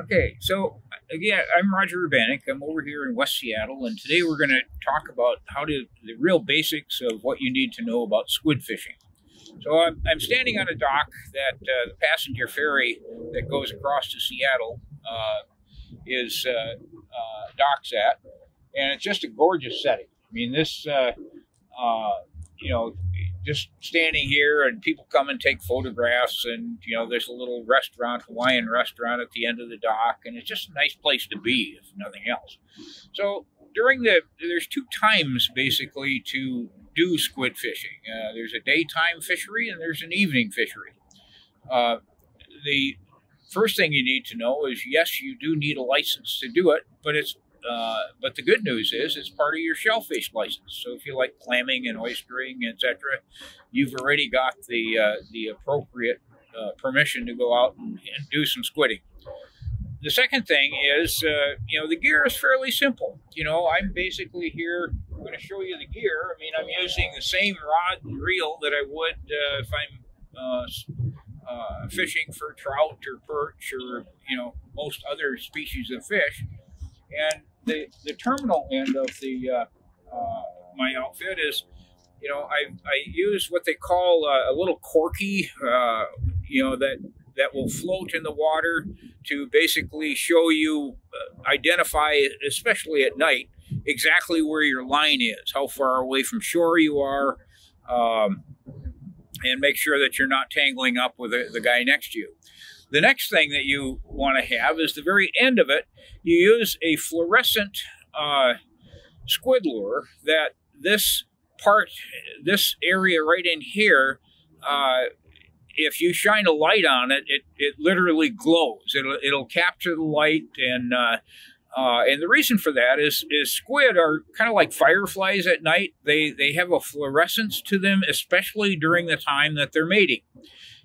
Okay, so again, I'm Roger Urbanik. I'm over here in West Seattle, and today we're going to talk about how to the real basics of what you need to know about squid fishing. So I'm, I'm standing on a dock that uh, the passenger ferry that goes across to Seattle uh, is uh, uh docks at, and it's just a gorgeous setting. I mean, this, uh, uh, you know, just standing here and people come and take photographs and you know there's a little restaurant hawaiian restaurant at the end of the dock and it's just a nice place to be if nothing else. So during the there's two times basically to do squid fishing. Uh, there's a daytime fishery and there's an evening fishery. Uh, the first thing you need to know is yes you do need a license to do it but it's uh, but the good news is it's part of your shellfish license. So if you like clamming and oystering, etc., you've already got the uh, the appropriate uh, permission to go out and, and, do some squidding. The second thing is, uh, you know, the gear is fairly simple. You know, I'm basically here. I'm going to show you the gear. I mean, I'm using the same rod and reel that I would uh, if I'm uh, fishing for trout or perch or you know most other species of fish. And the, the terminal end of the uh, uh, my outfit is, you know, I, I use what they call a, a little corky, uh, you know, that that will float in the water to basically show you, uh, identify, especially at night, exactly where your line is, how far away from shore you are, um, and make sure that you're not tangling up with the, the guy next to you. The next thing that you want to have is the very end of it. You use a fluorescent uh, squid lure that this part, this area right in here, uh, if you shine a light on it, it, it literally glows. It'll, it'll capture the light and uh, uh, and the reason for that is is squid are kind of like fireflies at night. They they have a fluorescence to them, especially during the time that they're mating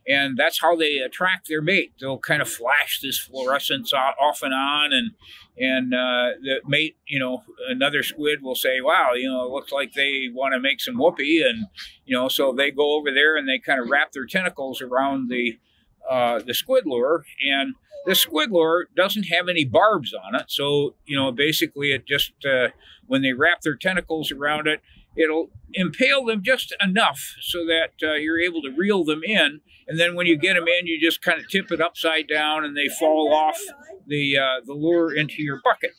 and that's how they attract their mate. They'll kind of flash this fluorescence off and on, and and uh, the mate, you know, another squid will say, "Wow, you know, it looks like they want to make some whoopee," and you know, so they go over there and they kind of wrap their tentacles around the uh, the squid lure, and the squid lure doesn't have any barbs on it, so you know, basically, it just uh, when they wrap their tentacles around it, it'll impale them just enough so that uh, you're able to reel them in. And then when you get them in, you just kind of tip it upside down and they fall off the, uh, the lure into your bucket.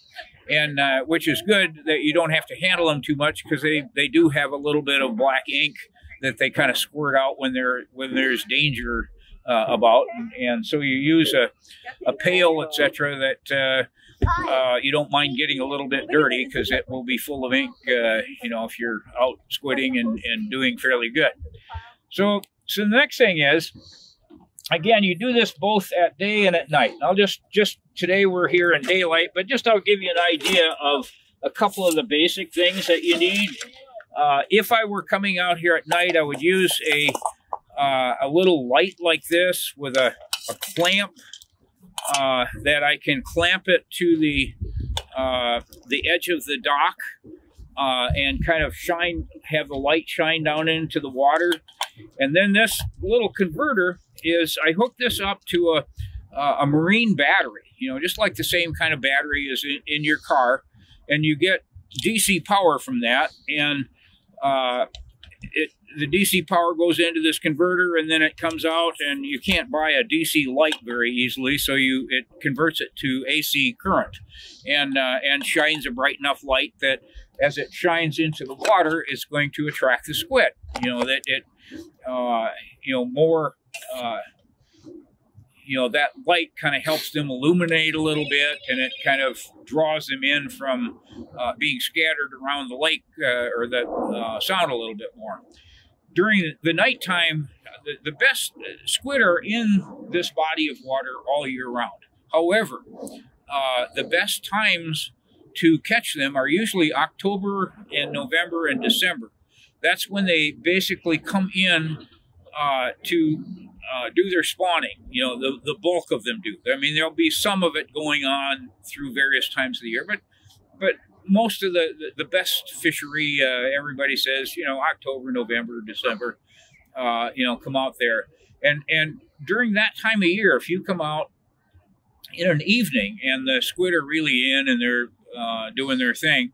And uh, which is good that you don't have to handle them too much because they, they do have a little bit of black ink that they kind of squirt out when there when there's danger uh, about. And, and, so you use a, a pail, etc., that uh, you don't mind getting a little bit dirty because it will be full of ink, uh, you know, if you're out squidding and, and doing fairly good. So, so the next thing is, again, you do this both at day and at night. And I'll just, just today we're here in daylight, but just I'll give you an idea of a couple of the basic things that you need. Uh, if I were coming out here at night, I would use a, uh, a little light like this with a, a clamp uh, that I can clamp it to the uh, the edge of the dock uh, and kind of shine, have the light shine down into the water. And then this little converter is, I hook this up to a, a marine battery, you know, just like the same kind of battery is in, in your car. And you get DC power from that. And uh, it, the DC power goes into this converter and then it comes out and you can't buy a DC light very easily so you it converts it to AC current and uh, and shines a bright enough light that as it shines into the water it's going to attract the squid. You know that it uh, you know more uh, you know that light kind of helps them illuminate a little bit and it kind of draws them in from uh, being scattered around the lake uh, or the uh, sound a little bit more during the nighttime, the, the best squid are in this body of water all year round. However, uh, the best times to catch them are usually October and November and December. That's when they basically come in uh, to uh, do their spawning. You know, the, the bulk of them do. I mean, there'll be some of it going on through various times of the year, but but most of the, the, the best fishery, uh, everybody says, you know, October, November, December, uh, you know, come out there. And, and during that time of year, if you come out in an evening and the squid are really in and they're uh, doing their thing,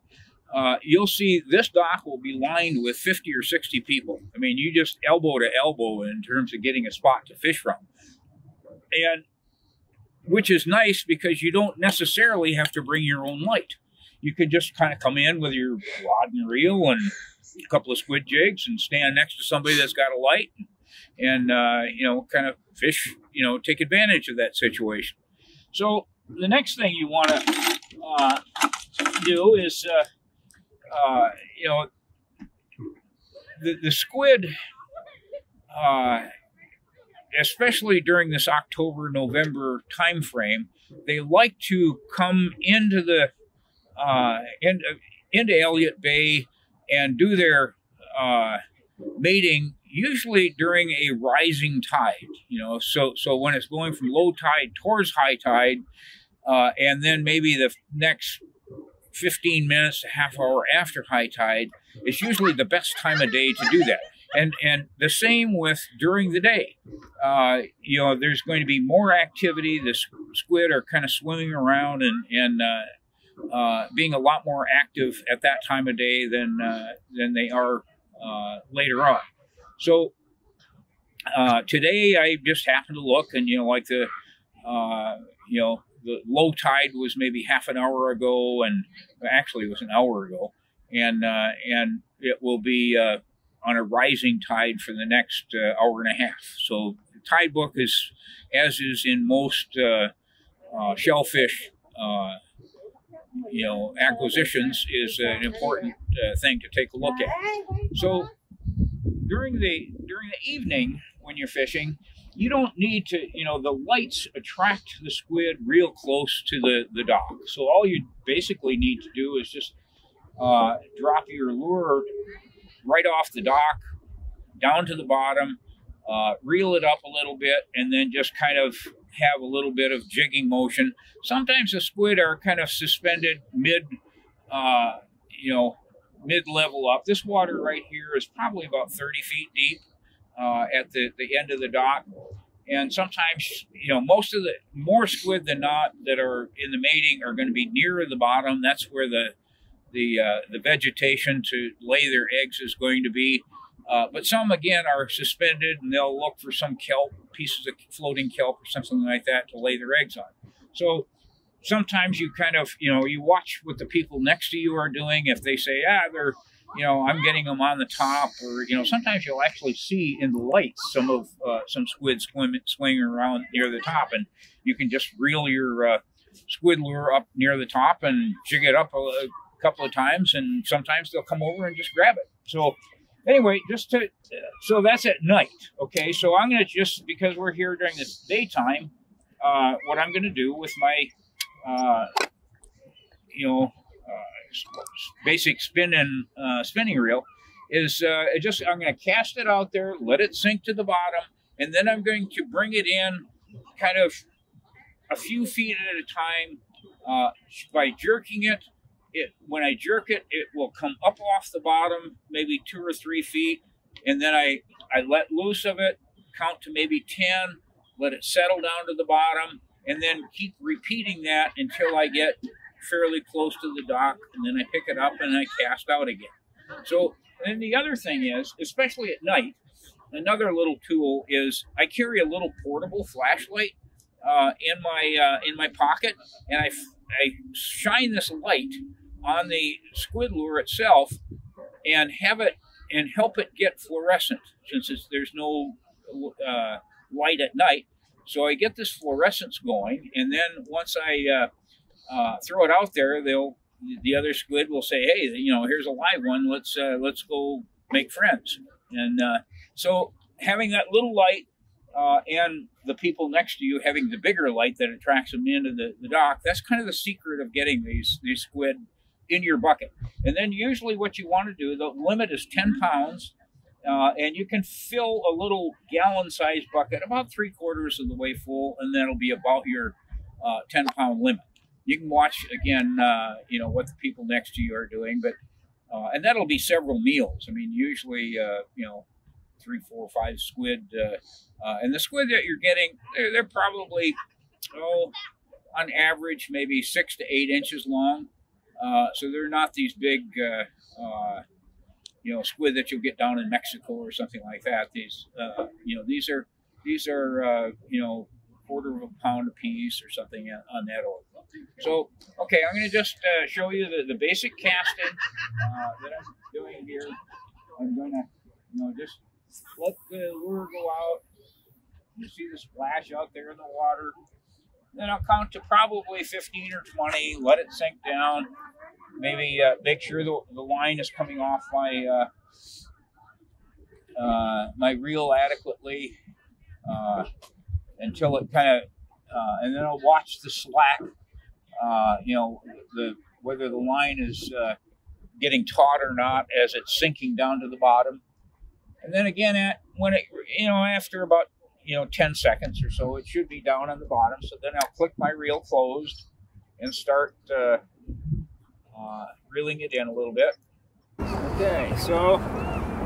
uh, you'll see this dock will be lined with 50 or 60 people. I mean, you just elbow to elbow in terms of getting a spot to fish from. And which is nice because you don't necessarily have to bring your own light. You could just kind of come in with your rod and reel and a couple of squid jigs and stand next to somebody that's got a light and, uh, you know, kind of fish, you know, take advantage of that situation. So the next thing you want to uh, do is, uh, uh, you know, the, the squid, uh, especially during this October November time frame, they like to come into the uh, in, into Elliott Bay and do their uh, mating usually during a rising tide. You know, so so when it's going from low tide towards high tide, uh, and then maybe the next 15 minutes to half hour after high tide is usually the best time of day to do that. And and the same with during the day. Uh, you know, there's going to be more activity. The squid are kind of swimming around and and uh, uh, being a lot more active at that time of day than uh, than they are uh, later on. So uh, today I just happened to look and you know like the you know the low tide was maybe half an hour ago, and actually it was an hour ago, and uh, and it will be uh, on a rising tide for the next uh, hour and a half. So the tide book is, as is in most uh, uh, shellfish, uh, you know, acquisitions, is an important thing to take a look at. So during the during the evening when you're fishing you don't need to, you know, the lights attract the squid real close to the, the dock. So all you basically need to do is just uh, drop your lure right off the dock down to the bottom, uh, reel it up a little bit, and then just kind of have a little bit of jigging motion. Sometimes the squid are kind of suspended mid, uh, you know, mid level up. This water right here is probably about 30 feet deep uh, at the, the end of the dock. And sometimes, you know, most of the more squid than not that are in the mating are going to be nearer the bottom. That's where the the uh, the vegetation to lay their eggs is going to be. Uh, but some again are suspended, and they'll look for some kelp, pieces of floating kelp or something like that to lay their eggs on. So sometimes you kind of you know you watch what the people next to you are doing. If they say, ah, they're you know, I'm getting them on the top, or you know, sometimes you'll actually see in the lights some of uh, some squid swim, swinging around near the top, and you can just reel your uh, squid lure up near the top and jig it up a, a, couple of times, and sometimes they'll come over and just grab it. So, anyway, just to so that's at night. Okay, so I'm gonna just because we're here during the daytime, uh, what I'm gonna do with my, uh, you know basic spin and uh, spinning reel is uh, just I'm going to cast it out there, let it sink to the bottom, and then I'm going to bring it in kind of a few feet at a time uh, by jerking it. It when I jerk it, it will come up off the bottom, maybe two or three feet, and then I I let loose of it, count to maybe ten, let it settle down to the bottom, and then keep repeating that until I get fairly close to the dock, and then I pick it up and I cast out again. So, and the other thing is, especially at night, another little tool is I carry a little portable flashlight uh, in my uh, in my pocket, and I, I shine this light on the squid lure itself, and have it and help it get fluorescent since there's no uh, light at night. So I get this fluorescence going, and then once I uh, throw it out there, they'll the other squid will say, "Hey, you know, here's a live one. Let's uh, let's go make friends." And uh, so having that little light uh, and the people next to you having the bigger light that attracts them into the, the dock, that's kind of the secret of getting these these squid in your bucket. And then usually what you want to do, the limit is 10 pounds. Uh, and you can fill a little gallon-sized bucket about three quarters of the way full, and that'll be about your uh, 10 pound limit you can watch again, uh, you know, what the people next to you are doing, but uh, and that'll be several meals. I mean, usually, uh, you know, three, four, five squid, uh, uh, and the squid that you're getting, they're, they're probably oh on average maybe six to eight inches long. Uh, so they're not these big, you know, squid that you'll get down in Mexico or something like that. These, you know, these are these are you know quarter of a pound a piece or something on that order. So, okay, I'm going to just uh, show you the, the basic casting that I'm doing here. I'm going to, you know, just let the lure go out. You see the splash out there in the water. Then I'll count to probably 15 or 20, let it sink down. Maybe uh, make sure the, the line is coming off my uh, uh, my reel adequately uh, until it kind of, uh, and then I'll watch the slack. Uh, you know, the whether the line is getting taut or not as it's sinking down to the bottom. And then again, at when it, you know, after about you know 10 seconds or so, it should be down on the bottom. So then I'll click my reel closed and start uh, uh, reeling it in a little bit. Okay, so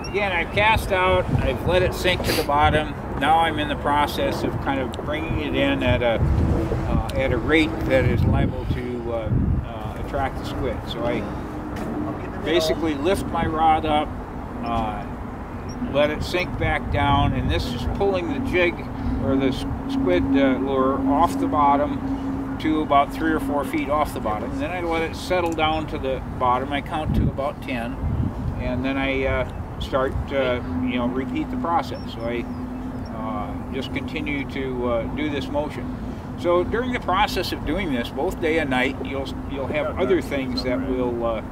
again, I've cast out, I've let it sink to the bottom. Now I'm in the process of kind of bringing it in at a uh, at a rate that is liable to uh, uh, attract the squid. So I basically lift my rod up, uh, let it sink back down, and this is pulling the jig or the squid uh, lure off the bottom to about three or four feet off the bottom. And then I let it settle down to the bottom. I count to about 10, and then I uh, start, you know, repeat the process. So I just continue to do this motion. So during the process of doing this, both day and night, you'll you'll have other things that will, uh,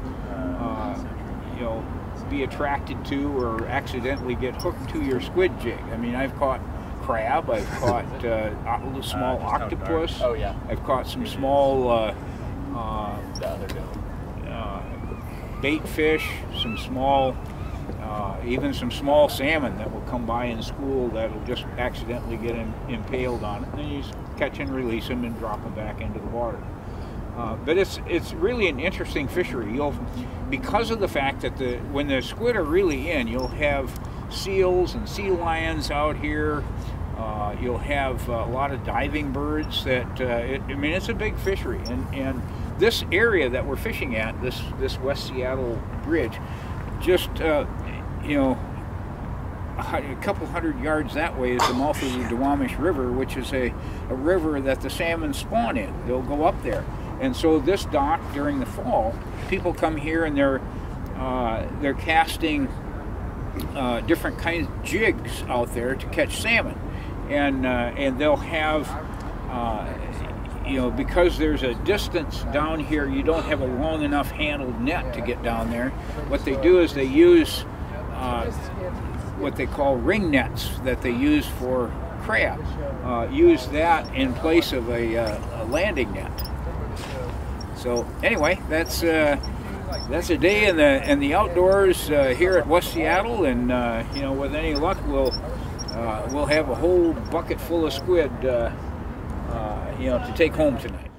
you know, be attracted to or accidentally get hooked to your squid jig. I mean, I've caught crab, I've caught uh, small uh, octopus. Oh yeah. I've caught some small uh, uh, uh, bait fish, some small, uh, even some small salmon that will come by in school that'll just accidentally get in, impaled on it. And then you catch and release them and drop them back into the water. Uh, but it's it's really an interesting fishery. You'll because of the fact that the when the squid are really in, you'll have seals and sea lions out here. Uh, you'll have a lot of diving birds. That uh, it, I mean, it's a big fishery, and and this area that we're fishing at, this this West Seattle Bridge, just uh, you know a couple hundred yards that way is the mouth of the Duwamish River, which is a, a river that the salmon spawn in. They'll go up there. And so this dock during the fall, people come here and they're uh, they're casting uh, different kinds of jigs out there to catch salmon, and uh, and they'll have uh, you know because there's a distance down here, you don't have a long enough handled net to get down there. What they do is they use uh, what they call ring nets that they use for crab. Uh, use that in place of a, a landing net. So anyway, that's uh, that's a day in the in the outdoors uh, here at West Seattle, and uh, you know, with any luck, we'll uh, we'll have a whole bucket full of squid, uh, uh, you know, to take home tonight.